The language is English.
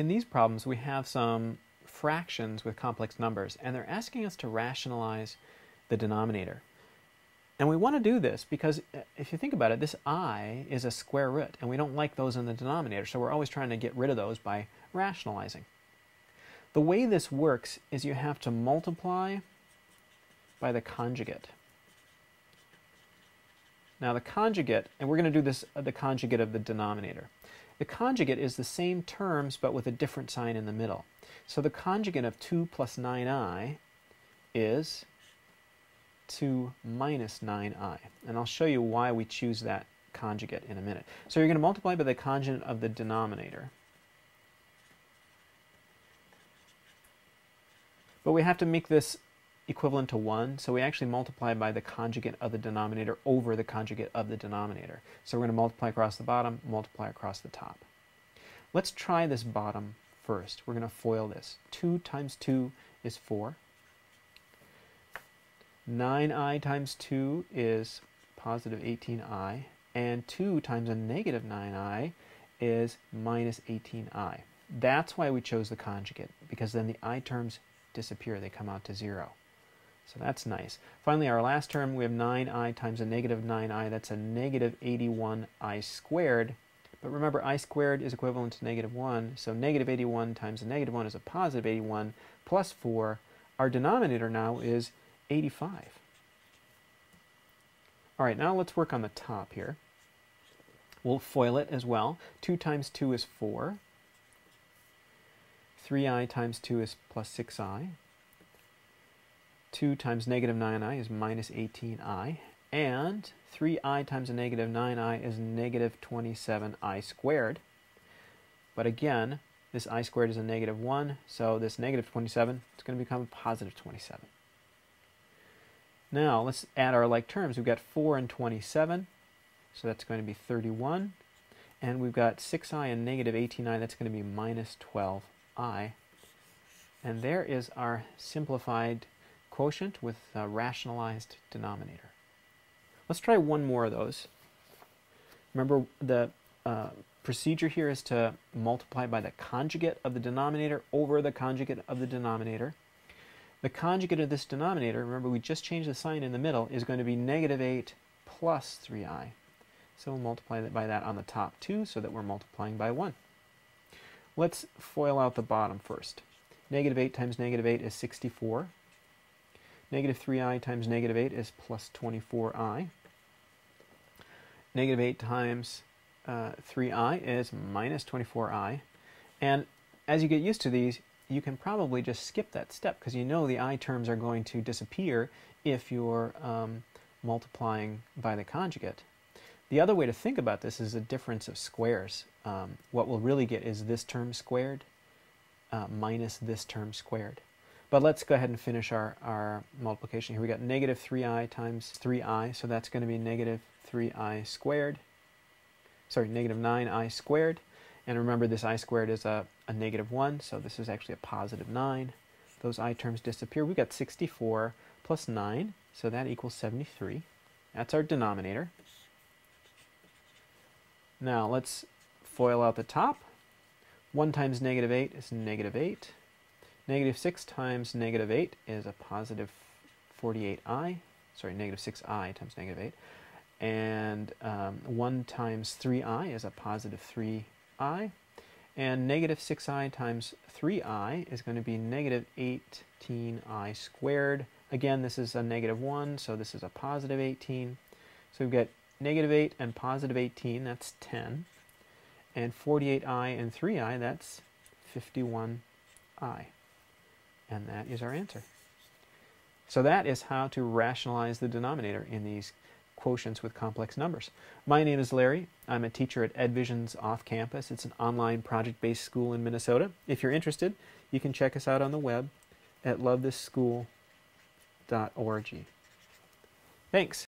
In these problems, we have some fractions with complex numbers, and they're asking us to rationalize the denominator. And we want to do this because uh, if you think about it, this i is a square root, and we don't like those in the denominator, so we're always trying to get rid of those by rationalizing. The way this works is you have to multiply by the conjugate. Now the conjugate, and we're going to do this, uh, the conjugate of the denominator. The conjugate is the same terms but with a different sign in the middle. So the conjugate of 2 plus 9i is 2 minus 9i. And I'll show you why we choose that conjugate in a minute. So you're going to multiply by the conjugate of the denominator. But we have to make this equivalent to 1, so we actually multiply by the conjugate of the denominator over the conjugate of the denominator. So we're going to multiply across the bottom, multiply across the top. Let's try this bottom first. We're going to FOIL this. 2 times 2 is 4. 9i times 2 is positive 18i, and 2 times a negative 9i is minus 18i. That's why we chose the conjugate, because then the i terms disappear. They come out to 0. So that's nice. Finally, our last term, we have 9i times a negative 9i. That's a negative 81i squared. But remember, i squared is equivalent to negative 1. So negative 81 times a negative 1 is a positive 81 plus 4. Our denominator now is 85. All right, now let's work on the top here. We'll FOIL it as well. 2 times 2 is 4. 3i times 2 is plus 6i. 2 times negative 9i is minus 18i, and 3i times a negative 9i is negative 27i squared. But again, this i squared is a negative 1, so this negative 27 is going to become a positive 27. Now, let's add our like terms. We've got 4 and 27, so that's going to be 31. And we've got 6i and negative 18i, that's going to be minus 12i. And there is our simplified quotient with a rationalized denominator. Let's try one more of those. Remember, the uh, procedure here is to multiply by the conjugate of the denominator over the conjugate of the denominator. The conjugate of this denominator, remember we just changed the sign in the middle, is going to be negative 8 plus 3i. So we'll multiply that by that on the top too, so that we're multiplying by 1. Let's FOIL out the bottom first. Negative 8 times negative 8 is 64. Negative 3i times negative 8 is plus 24i. Negative 8 times uh, 3i is minus 24i. And as you get used to these, you can probably just skip that step because you know the i terms are going to disappear if you're um, multiplying by the conjugate. The other way to think about this is a difference of squares. Um, what we'll really get is this term squared uh, minus this term squared. But let's go ahead and finish our, our multiplication here. We got negative 3i times 3i, so that's going to be negative 3i squared. Sorry, negative 9i squared. And remember, this i squared is a, a negative 1, so this is actually a positive 9. Those i terms disappear. We got 64 plus 9, so that equals 73. That's our denominator. Now let's FOIL out the top. 1 times negative 8 is negative 8. Negative 6 times negative 8 is a positive 48i. Sorry, negative 6i times negative 8. And um, 1 times 3i is a positive 3i. And negative 6i times 3i is going to be negative 18i squared. Again, this is a negative 1, so this is a positive 18. So we've got negative 8 and positive 18, that's 10. And 48i and 3i, that's 51i. And that is our answer. So that is how to rationalize the denominator in these quotients with complex numbers. My name is Larry. I'm a teacher at EdVisions off campus. It's an online project-based school in Minnesota. If you're interested, you can check us out on the web at lovethischool.org. Thanks.